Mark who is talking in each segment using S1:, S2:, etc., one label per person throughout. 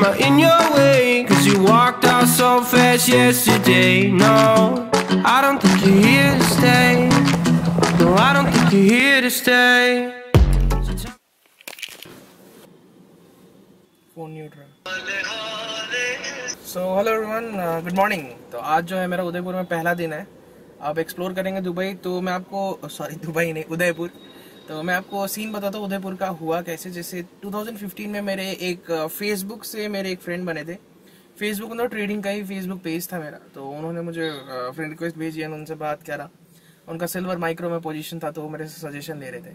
S1: Am I in your way? Cause you walked out so fast yesterday. No, I don't think you're here to stay. No, I don't think you're here to stay.
S2: Phone Newt so hello everyone good morning तो आज जो है मेरा उदयपुर में पहला दिन है अब एक्सप्लोर करेंगे दुबई तो मैं आपको सॉरी दुबई नहीं उदयपुर तो मैं आपको सीन बताता हूँ उदयपुर का हुआ कैसे। जैसे 2015 में मेरे एक फेसबुक से मेरे एक फ्रेंड बने थे। फेसबुक मतलब ट्रेडिंग का ही फेसबुक पेज था मेरा। तो उन्होंने मुझे फ्रेंड रिक्वेस्ट भेजी उनसे बात करा। उनका सिल्वर माइक्रो में पोजीशन था तो वो मेरे से सजेशन ले रहे थे।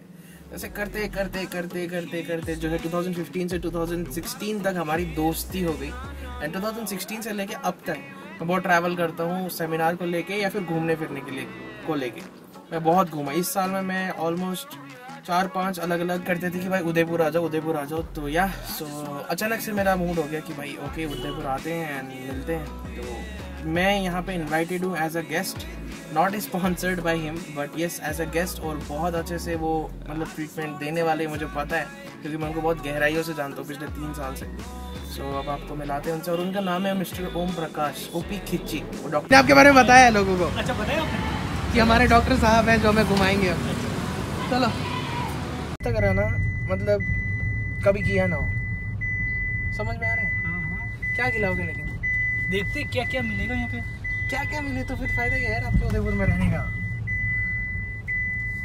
S2: ऐसे करते करते करते करते करते जो है 2015 से 2016 तक हमारी दोस्ती हो गई। एंड 2016 से लेके अब तक मैं बहुत ट्रैवल करता हूँ सेमिनार को लेके या फिर घूमने फिरने के लिए, को लेके। मैं बहुत घूमा। इस साल में मैं ऑलमोस्ट चार पाँच अलग अलग करते थे कि भाई उदयपुर आ जाओ उदयपुर आ जाओ। तो या सो अचानक से मेरा मूड हो गया कि भाई ओके उदयपुर आते हैं एंड मिलते हैं। तो मैं यहाँ पे इनवाइटेड हूँ as a guest not sponsored by him but yes as a guest और बहुत अच्छे से वो मतलब ट्रीटमेंट देने वाले मुझे पता है क्योंकि मैं उनको बहुत गहराइयों से जानता हूँ पिछले तीन साल से। सो so, अब आपको मिलाते हैं उनसे और उनका नाम है मिस्टर ओम प्रकाश ओपी खिच्ची वो डॉक्टर आपके बारे में बताया है लोगों को
S3: अच्छा बताया
S2: कि हमारे डॉक्टर साहब हैं जो हमें घुमाएँगे। चलो। तक रहना मतलब कभी किया ना हो। समझ में आ रहा है?
S3: हाँ हाँ।
S2: क्या खिलाओगे लेकिन?
S3: देखते क्या क्या मिलेगा यहाँ पे।
S2: क्या क्या मिले तो फिर फ़ायदा क्या है आपके उदयपुर में रहने का।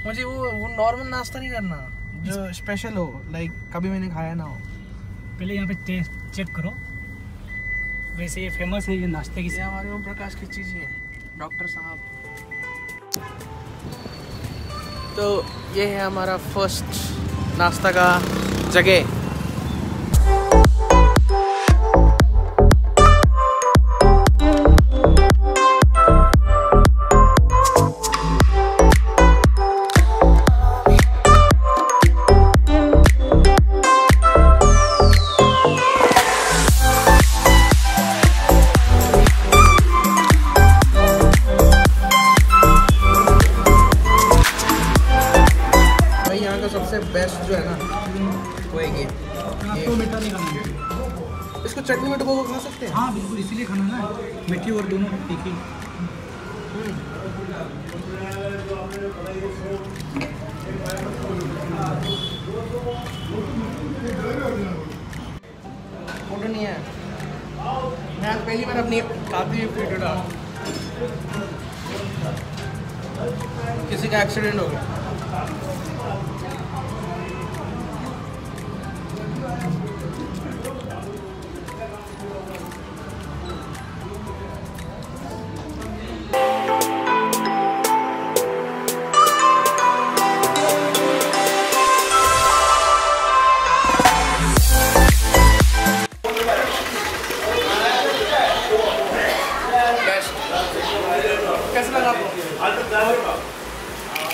S2: मुझे वो वो नॉर्मल नाश्ता नहीं करना जो स्पेशल हो लाइक कभी मैंने खाया ना हो।
S3: पहले यहाँ पे टेस्ट चेक करो। वैसे ये फ़ेमस है ये नाश्ते की
S2: हमारे ओम प्रकाश की चीज़ ही है डॉक्टर साहब। तो ये है हमारा फ़र्स्ट नाश्ता का जगह। सबसे बेस्ट जो है ना वो एक ये।
S3: तो मीठा नहीं खाना
S2: इसको चटनी में डुबो खा सकते हैं?
S3: हाँ बिल्कुल इसीलिए खाना ना मीठी और दोनों तीखी
S2: फ़ोटो नहीं है। मैं पहली बार अपनी हुई फ़ोटो डाल। किसी का एक्सीडेंट हो गया।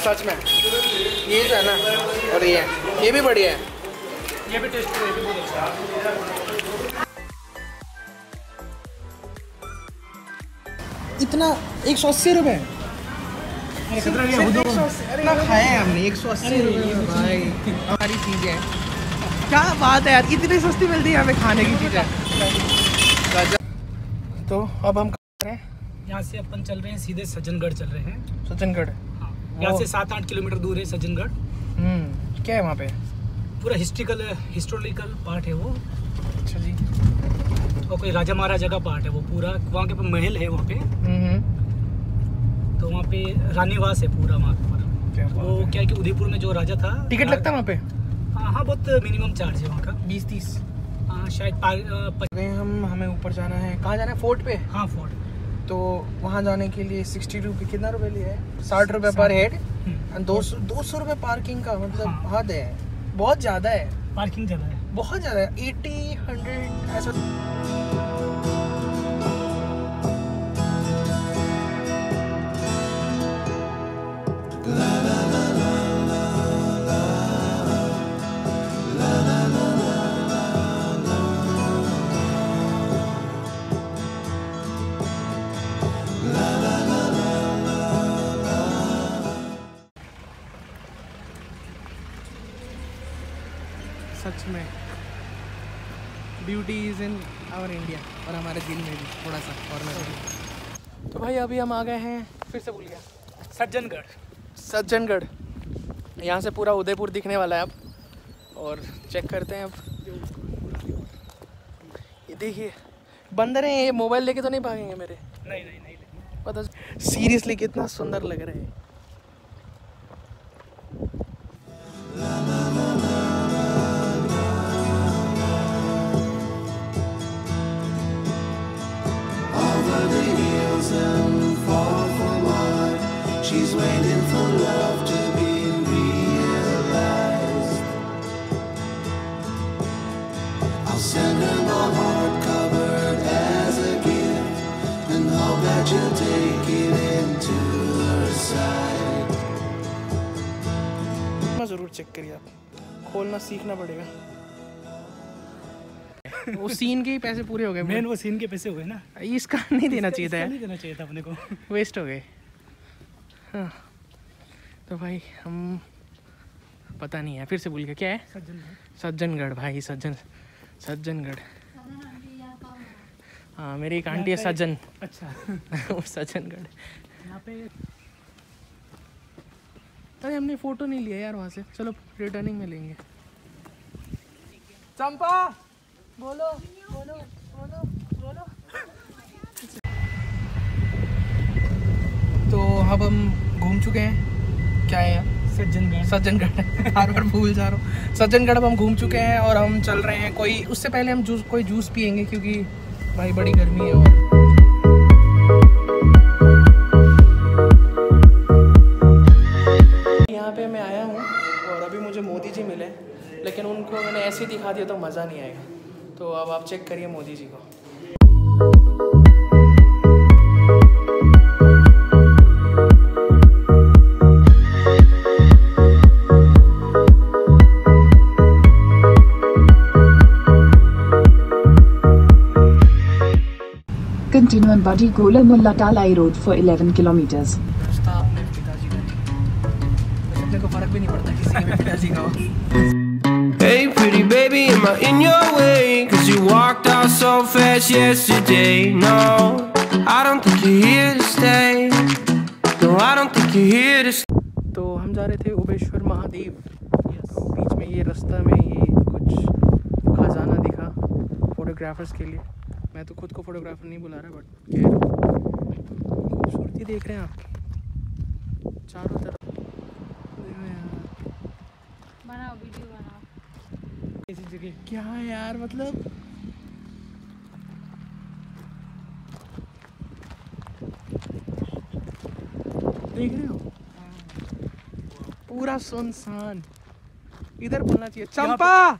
S2: सच में। ये जो है ना और ये ये भी बढ़िया है।
S3: ये भी टेस्ट ये भी बहुत अच्छा
S2: इतना एक सौ अस्सी रुपये
S3: है,
S2: इतना खाया है हमने एक सौ अस्सी रुपये भाई। हमारी चीज़ें क्या बात है यार इतनी सस्ती मिलती है हमें खाने की चीज़ें। तो अब हम रहे हैं।
S3: यहाँ से अपन चल रहे हैं सीधे सज्जनगढ़ चल रहे हैं।
S2: सचिनगढ़
S3: हाँ यहाँ से सात आठ किलोमीटर दूर है सज्जनगढ़।
S2: हम्म क्या है वहाँ पे?
S3: पूरा हिस्ट्रिकल हिस्टोरिकल पार्ट है वो।
S2: अच्छा जी।
S3: और कोई राजा महाराजा का पार्ट है वो पूरा। वहाँ के पे महल है वहाँ पे।
S2: हम्म
S3: तो वहाँ पे रानीवास है पूरा वहाँ पर। वो क्या है कि उदयपुर में जो राजा था
S2: टिकट लगता है वहाँ पे?
S3: हाँ हाँ बहुत मिनिमम चार्ज है वहाँ का।
S2: बीस तीस
S3: हाँ शायद
S2: गए हम हमें ऊपर जाना है। कहाँ जाना है? फोर्ट पे?
S3: हाँ फोर्ट।
S2: तो वहाँ जाने के लिए सिक्सटी रुपये कितना रुपये लिया है? साठ रुपये पर हेड।
S3: हम्म,
S2: दो सौ दो सौ रुपये पार्किंग का मतलब
S3: हाँ।
S2: हद है। बहुत ज़्यादा है।
S3: पार्किंग ज़्यादा है।
S2: बहुत ज़्यादा है। एटी हंड्रेड ऐसा। सच में beauty is in our India और हमारे दिल में भी थोड़ा सा और तो भाई अभी हम आ गए हैं फिर से भूल गया
S3: सज्जनगढ़।
S2: सज्जनगढ़ यहाँ से पूरा उदयपुर दिखने वाला है अब और चेक करते हैं अब। ये देखिए बंदर हैं ये मोबाइल लेके तो नहीं भागेंगे मेरे।
S3: नहीं नहीं नहीं। नहीं।
S2: पता सीरियसली कितना सुंदर लग रहा हैं। खोलना सीखना पड़ेगा। वो सीन के ही पैसे पूरे हो गए
S3: मेन वो सीन के पैसे हुए ना।
S2: इसका नहीं देना चाहिए था
S3: नहीं देना चाहिए था अपने को।
S2: वेस्ट हो गए। हाँ। तो भाई हम पता नहीं है फिर से भूल गए। क्या है?
S3: सज्जनगढ़।
S2: भाई सज्जन सज्जनगढ़। हाँ मेरी एक आंटी है सज्जन।
S3: अच्छा।
S2: वो सज्जनगढ़।
S3: यहाँ पे
S2: अरे हमने फ़ोटो नहीं लिया यार वहाँ से। चलो रिटर्निंग में लेंगे। चंपा। बोलो बोलो बोलो बोलो। तो अब हम घूम चुके हैं। क्या है? यार
S3: सज्जनगढ़।
S2: सज्जनगढ़। बार बार भूल जा रहा हूँ। सज्जनगढ़ अब हम घूम चुके हैं और हम चल रहे हैं। कोई उससे पहले हम जूस कोई जूस पियेंगे क्योंकि भाई बड़ी गर्मी है और लेकिन उनको मैंने ऐसे ही दिखा दिया तो मज़ा नहीं आएगा तो अब आप चेक करिए मोदी जी को
S4: Continue on Badi Gola Mulla Talai Road for 11 kilometers.
S1: I in your way? Cause you walked out so fast yesterday. No, I don't think you're here to stay. No, I don't think you're here to stay.
S2: तो हम जा रहे थे उबेश्वर महादेव तो बीच में ये रास्ता में ये कुछ खजाना दिखा फोटोग्राफर्स के लिए मैं तो खुद को फोटोग्राफर नहीं बुला रहा बट खैर खूबसूरती देख रहे हैं आप चारों तरफ़
S5: बनाओ वीडियो
S3: ऐसी जगह।
S2: क्या है यार मतलब? देख रहे हो? पूरा सुनसान। इधर बोलना चाहिए। चंपा!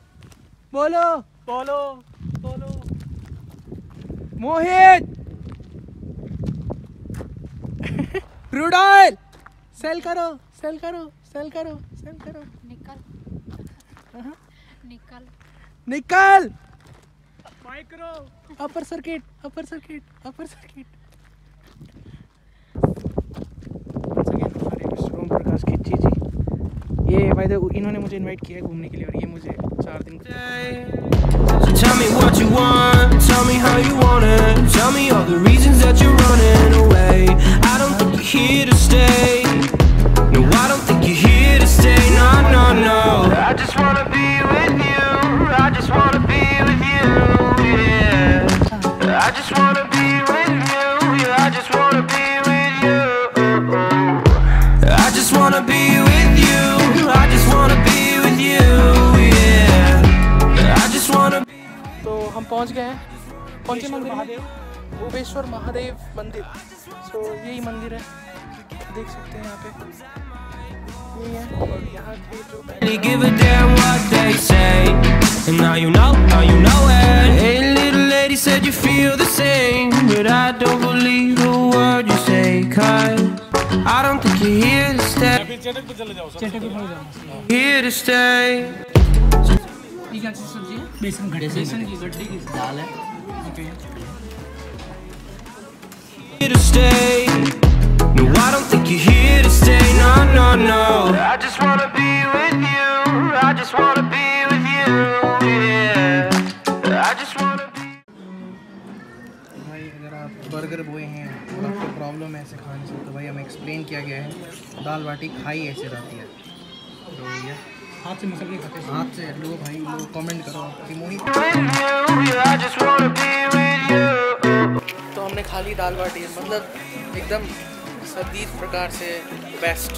S2: बोलो।
S3: बोलो बोलो।
S2: मोहित! रुडॉल! सेल करो सेल करो सेल करो सेल करो।
S5: निकल।
S2: हाँ।
S5: निकल
S2: निकल
S3: micro
S2: upper circuit upper circuit upper circuit Om Prakash Khichchi ji ये भाई देखो इन्होंने मुझे इनवाइट किया है घूमने के लिए और ये मुझे चार दिन
S1: So tell me what you want, tell me how you want it. Tell me all the reasons that you're running away. I don't think you're here to stay. No, I don't think you're here to stay. No, no, no. I just wanna be
S2: पहुँच गए हैं। कौन से मंदिर महादेव भूपेश्वर महादेव मंदिर। सो so, यही मंदिर है। देख सकते हैं यहाँ पे। यही है। और यहाँ के जो
S1: Hey, little lady said you feel the same, but I don't believe a word you say. Cause I don't think you're here to stay.
S3: Chetak पे जाना
S1: Here to stay.
S2: ये क्या चीज़ सब्जी है
S3: बेसन घड़े से
S2: बेसन की गड्ढी की दाल है
S1: Here to stay. No, I don't think you're here to stay. No, no, no. I just wanna be with you. I just wanna अगर आप
S2: बर्गर बोए हैं और आपको प्रॉब्लम है ऐसे खाने से तो भाई हमें एक्सप्लेन किया गया है। दाल बाटी खाई ऐसे जाती है। तो ये
S3: हाथ से मसल के खाते हैं।
S2: हाथ से लो भाई लो कमेंट करो. तो हमने खा ली दाल बाटी। मतलब एकदम सदीद प्रकार से बेस्ट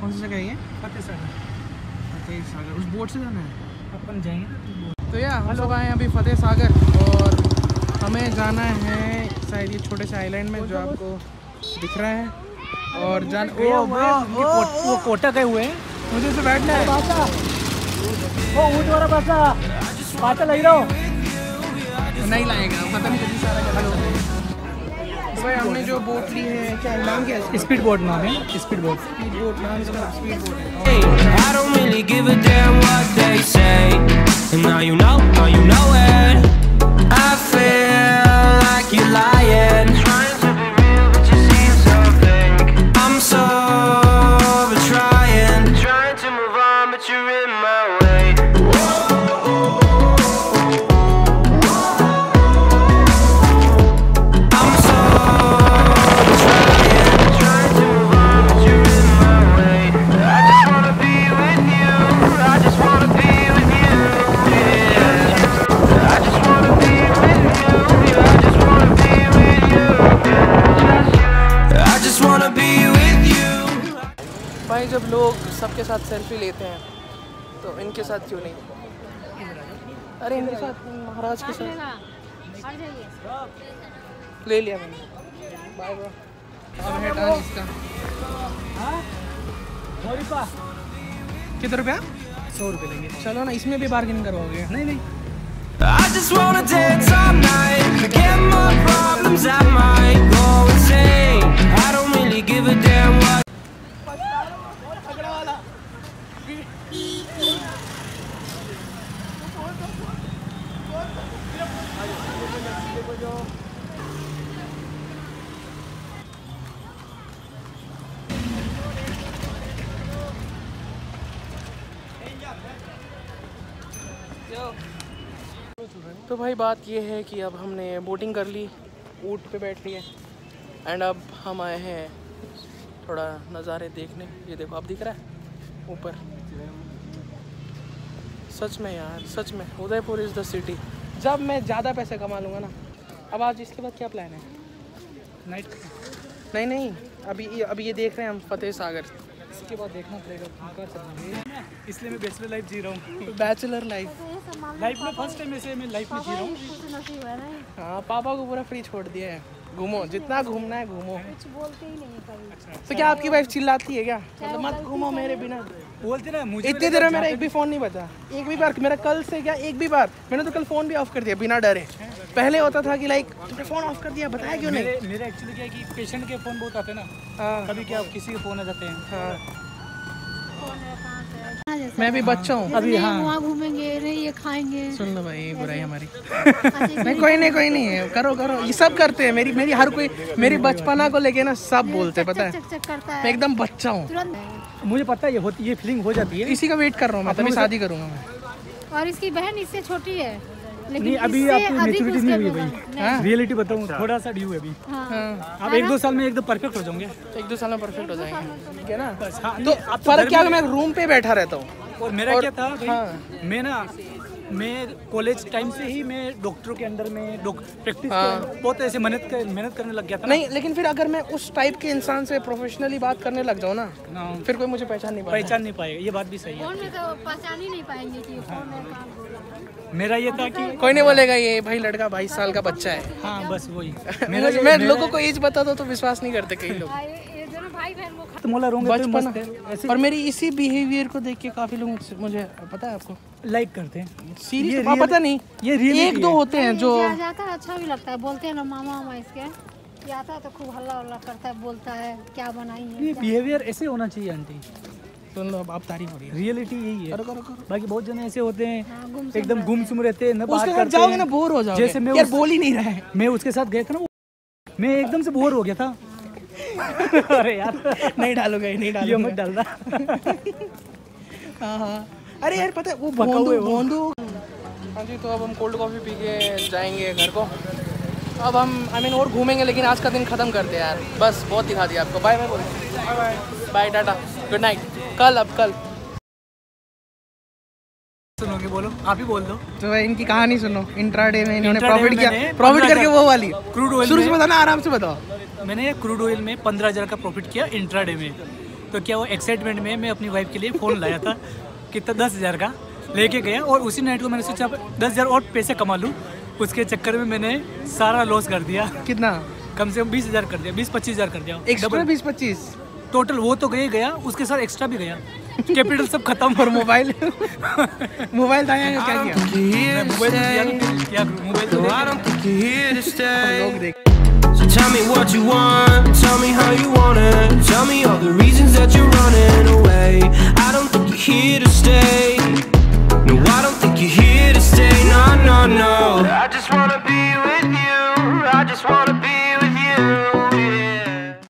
S2: कौन सी जगह है
S3: फतेह सागर
S2: फतेह सागर उस बोट से जाना है?
S3: अपन जाएँगे ना तो बोट
S2: तो या हम लोग आए हैं अभी फतेह सागर और हमें जाना है शायद ये छोटे से आइलैंड में जो आपको दिख रहा है। और जान ओ
S3: वो वो कोटा गए हुए
S2: मुझे से बैठना है।
S3: ओ ऊँट वाला बासा बासा लग रहा हो।
S2: नहीं लाएगा पता नहीं सारा गलत भाई हमने जो बोट ली है क्या नाम क्या है
S3: स्पीड बोट नाम है स्पीड बोट
S2: स्पीड बोट नाम स्पीड बोट है.
S1: And now you know, now you know it.
S2: जब लोग सबके साथ सेल्फी लेते हैं तो इनके साथ क्यों नहीं? अरे इनके साथ महाराज के साथ। ले लिया मैंने। बाय है कितने रुपया?
S3: सौ रुपये लेंगे।
S2: चलो ना इसमें भी बार्गेनिंग करवाओगे।
S3: नहीं नहीं।
S2: बात ये है कि अब हमने बोटिंग कर ली ऊँट पे बैठ लिए एंड अब हम आए हैं थोड़ा नज़ारे देखने। ये देखो आप दिख रहा है? ऊपर। सच में यार सच में। उदयपुर इज़ द सिटी जब मैं ज़्यादा पैसे कमा लूँगा ना अब आज इसके बाद क्या प्लान है?
S3: नाइट
S2: नहीं नहीं। अभी अभी ये देख रहे हैं हम फतेह सागर।
S3: इसके बाद देखना पड़ेगा कहाँ कर सकते इसलिए मैं बैचलर लाइफ जी रहा हूँ।
S2: बैचलर लाइफ
S3: लाइफ में फ़र्स्ट टाइम ऐसे मैं लाइफ में जी रहा हूँ।
S5: कुछ नसीब नहीं
S2: हाँ पापा को पूरा फ्री छोड़ दिया है। घूमो जितना घूमना है घूमो।
S5: कुछ बोलते ही नहीं कभी।
S2: तो क्या आपकी वाइफ चिल्लाती है क्या? मतलब मत घूमो मेरे बिना।
S3: बोलते ना मुझे
S2: इतनी देर में मेरा एक भी फ़ोन नहीं बचा। एक भी बार मेरा कल से क्या एक भी बार मैंने तो कल फ़ोन भी ऑफ़ कर दिया बिना डरे। पहले होता था कि लाइक तुमने फ़ोन ऑफ़ कर दिया बताया क्यों नहीं?
S3: मेरे मेरे एक्चुअली क्या है कि पेशेंट के फ़ोन बहुत आते हैं ना।
S2: हाँ।
S3: कभी क्या किसी के फ़ोन आ जाते हैं।
S2: हाँ। मैं भी बच्चा हूँ।
S3: अभी हाँ।
S5: वहाँ घूमेंगे नहीं ये खाएँगे।
S2: सुन लो भाई बुराई हमारी। नहीं कोई नहीं कोई नहीं। है करो करो। ये सब करते हैं। मेरी मेरी हर कोई मेरी बचपना को लेके ना सब बोलते हैं पता है? मैं एकदम बच्चा हूँ।
S3: मुझे पता है ये होती ये फीलिंग हो जाती है।
S2: इसी का वेट कर रहा हूँ मैं तभी शादी करूँगा मैं।
S5: और इसकी बहन इससे छोटी है। लेकिन
S3: नहीं, अभी आपकी
S5: उसके
S3: नहीं हुई भाई। रियलिटी बताऊँ थोड़ा सा ड्यू है अभी।
S5: हाँ।
S2: हाँ।
S3: आप एक दो साल में एकदम परफेक्ट हो जाओगे।
S2: एक दो साल में परफेक्ट हो जाएँगे। ठीक है ना?
S3: हाँ
S2: तो
S3: तो
S2: फ़र्क क्या
S3: मैं
S2: रूम पे बैठा रहता हूँ?
S3: और मेरा
S2: और-
S3: क्या था
S2: हाँ।
S3: मैं ना मैं कॉलेज टाइम से ही मैं डॉक्टरों के अंदर में प्रैक्टिस
S2: हाँ।
S3: बहुत ऐसे मेहनत कर, मेहनत करने लग गया था
S2: नहीं लेकिन फिर अगर मैं उस टाइप के इंसान से प्रोफेशनली बात करने लग जाऊँ ना
S3: ना।
S2: फिर कोई मुझे पहचान नहीं पाएगा
S3: पहचान नहीं पाएगा। ये बात भी सही है।
S5: तो पहचान ही नहीं पाएँगे है
S3: मेरा ये था कि
S2: कोई नहीं बोलेगा ये भाई लड़का बाईस साल का बच्चा है।
S3: हाँ बस वही।
S2: मैं, लोगों को एज बता दो तो विश्वास नहीं करते कई लोग।
S5: भाई बहन वो
S3: तुम वाला तो
S2: बचपन।
S3: है।
S2: और मेरी इसी बिहेवियर को देख के काफ़ी लोग मुझे पता है आपको?
S3: लाइक करते हैं।
S2: सीरियस
S3: ये
S2: हाँ, पता नहीं।
S3: ये reality
S2: एक दो होते हैं जो
S5: जाता है अच्छा भी लगता है। बोलते हैं ना मामा मामा इसके ये आता है तो खूब हल्ला उल्ला करता है बोलता है क्या बनाई है
S3: ये बिहेवियर ऐसे होना चाहिए आंटी।
S2: सुन लो अब आप तारीफ़ हो रही है।
S3: रियलिटी यही है।
S2: करो करो करो।
S3: बाकी बहुत जने ऐसे होते हैं
S5: हाँ,
S3: एकदम
S5: रहते
S3: गुमसुम रहते हैं। न बात
S2: उसके साथ
S3: करते
S2: जाओगे ना बोर हो जाओगे।
S3: जैसे मैं
S2: यार बोल ही नहीं रहा है।
S3: मैं उसके साथ गया था ना मैं एकदम से बोर हो गया था। अरे यार।
S2: नहीं डालोगे नहीं
S3: ये मत डालना।
S2: हाँ हाँ। अरे यार पता है वो भोंदू
S3: हुए वो।
S2: भोंदू हाँ जी तो अब हम कोल्ड कॉफ़ी पी के जाएँगे घर को। अब हम आई मीन और घूमेंगे लेकिन आज का दिन ख़त्म कर हैं यार। बस बहुत दिखा दिया आपको। Bye bye bye bye bye tata good night कल अब कल।
S3: सुनोगे बोलो। आप ही बोल दो।
S2: तो इनकी कहानी सुनो। इंट्राडे में इन्होंने प्रॉफिट किया। प्रॉफिट करके वो वाली।
S3: क्रूड ऑयल
S2: शुरू से बताना आराम से बताओ।
S3: मैंने क्रूड ऑयल में पंद्रह हज़ार का प्रॉफिट किया इंट्राडे में। तो क्या वो एक्साइटमेंट में मैं अपनी वाइफ के लिए फ़ोन लाया था कितना दस हज़ार का लेके गया और उसी नाइट को मैंने सोचा दस हज़ार और पैसे कमा लूँ। उसके चक्कर में मैंने सारा लॉस कर दिया।
S2: कितना?
S3: कम से कम बीस हज़ार कर दिया बीस पच्चीस हज़ार कर दिया।
S2: एक्स्ट्रा
S3: Double-
S2: बीस पच्चीस?
S3: टोटल वो तो गए गया उसके साथ एक्स्ट्रा भी गया। कैपिटल सब खत्म।
S2: और मोबाइल? मोबाइल था क्या किया?
S3: मोबाइल तो. तो क्या मोबाइल तो
S2: लोग देख
S1: Tell me what you want, tell me how you want it. Tell me all the reasons that you're running away. I don't think you're here to stay. No, I don't think you're here to stay, no, no, no I just wanna be with you, I just wanna